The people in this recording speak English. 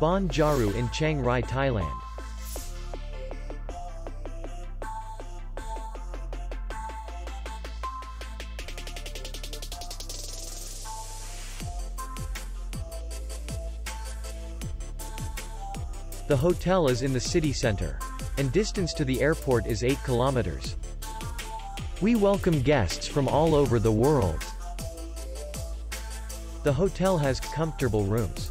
Baan Jaru in Chiang Rai, Thailand. The hotel is in the city center. And distance to the airport is 8 kilometers. We welcome guests from all over the world. The hotel has comfortable rooms,